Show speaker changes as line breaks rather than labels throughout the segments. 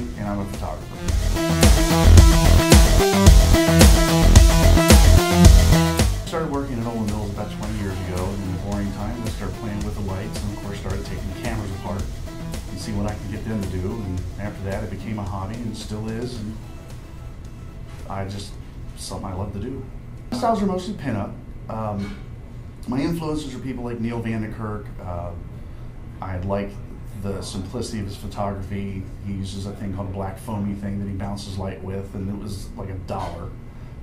And I'm a photographer. Started working at Olan Mills about 20 years ago. In the boring time, I started playing with the lights, and of course, started taking cameras apart and see what I can get them to do. And after that, it became a hobby, and still is. And I just something I love to do. My styles are mostly pinup. Um, my influences are people like Neil van Niekerk. Uh, I like the simplicity of his photography. He uses a thing called a black foamy thing that he bounces light with, and it was like a dollar.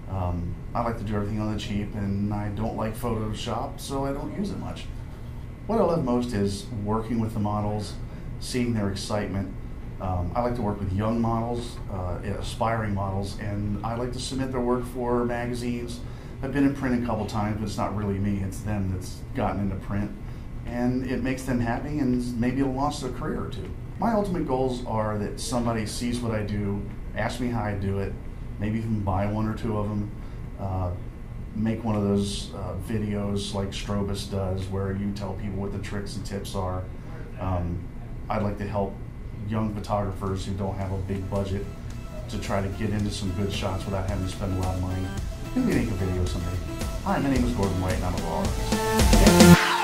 Um, I like to do everything on the cheap, and I don't like Photoshop, so I don't use it much. What I love most is working with the models, seeing their excitement. Um, I like to work with young models, uh, aspiring models, and I like to submit their work for magazines. I've been in print a couple times, but it's not really me, it's them that's gotten into print and it makes them happy and maybe it'll launch their career or two. My ultimate goals are that somebody sees what I do, asks me how I do it, maybe even buy one or two of them, uh, make one of those uh, videos like Strobist does where you tell people what the tricks and tips are. Um, I'd like to help young photographers who don't have a big budget to try to get into some good shots without having to spend a lot of money. Maybe make a video someday. Hi, my name is Gordon White and I'm a raw artist.